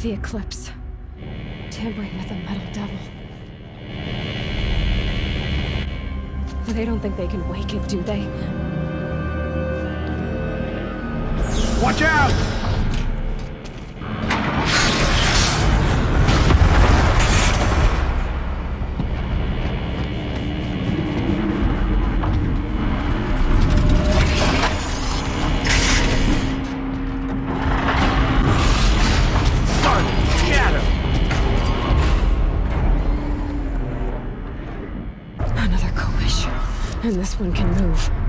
the Eclipse. Tampering with a metal devil. They don't think they can wake it, do they? Watch out! And this one can move.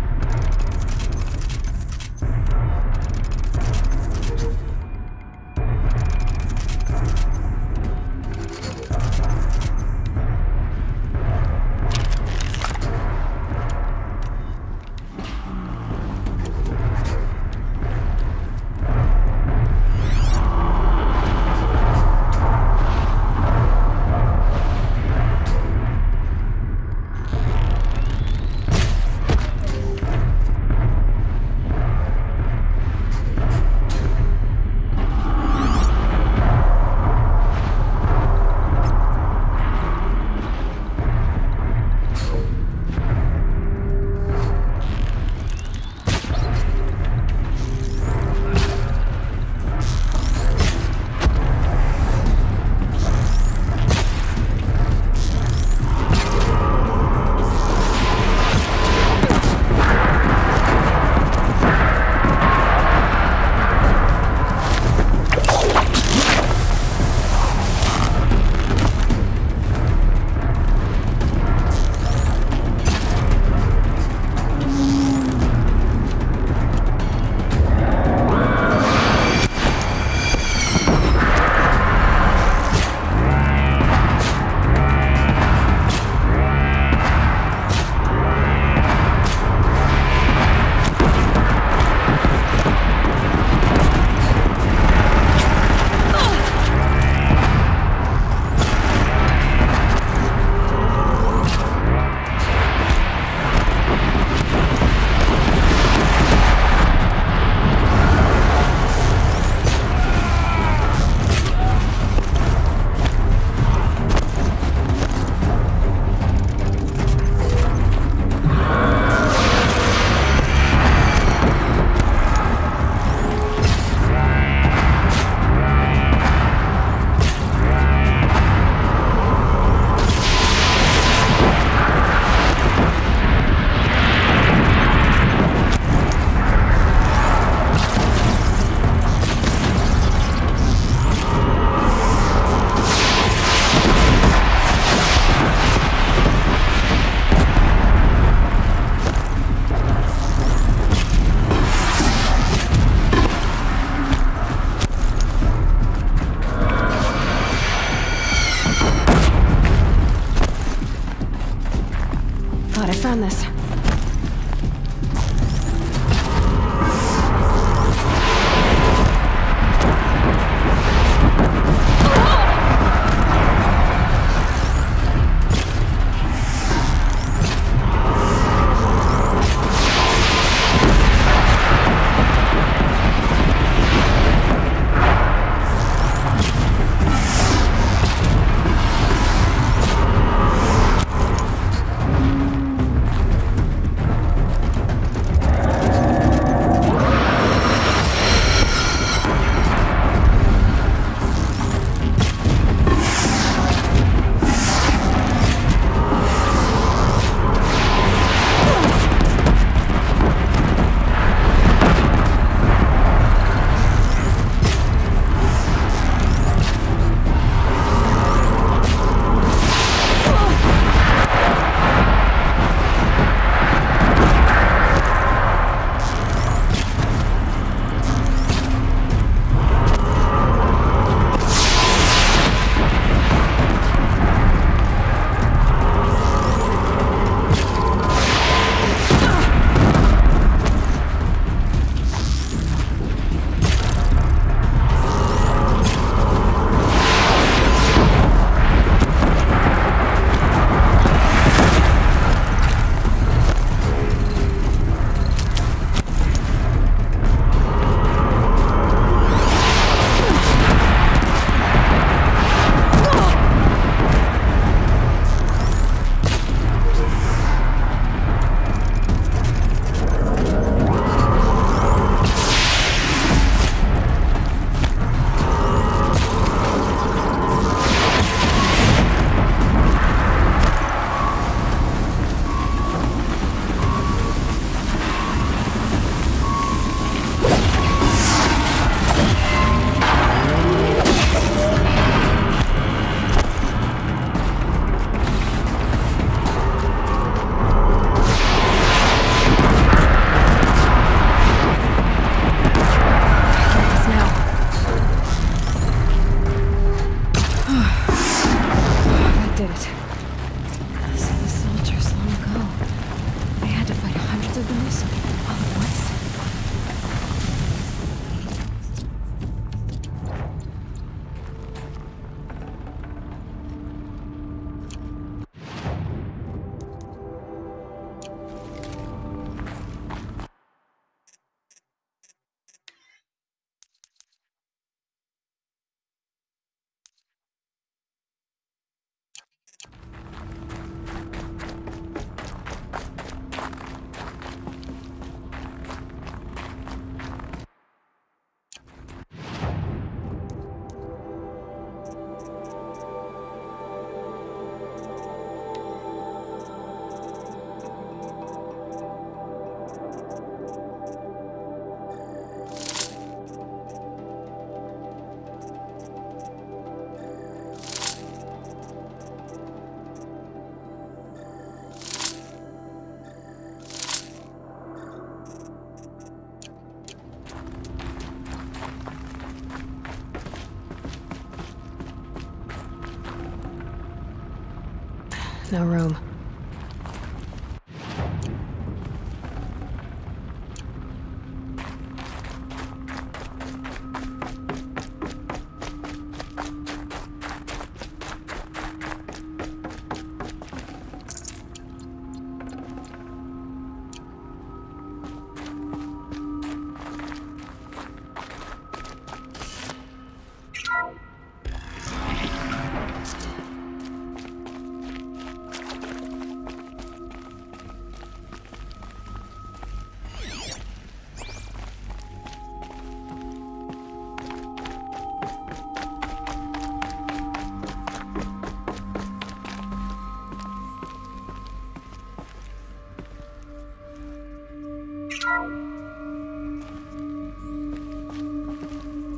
No room.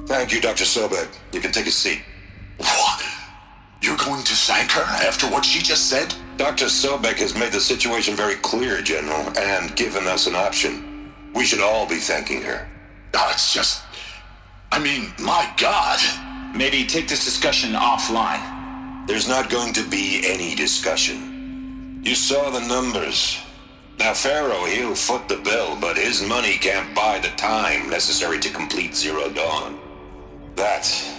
Thank you, Dr. Sobeck. You can take a seat. What? You're going to thank her after what she just said? Dr. Sobeck has made the situation very clear, General, and given us an option. We should all be thanking her. Oh, it's just. I mean, my God. Maybe take this discussion offline. There's not going to be any discussion. You saw the numbers. Now, Faro, he'll foot the bill, but his money can't buy the time necessary to complete Zero Dawn. That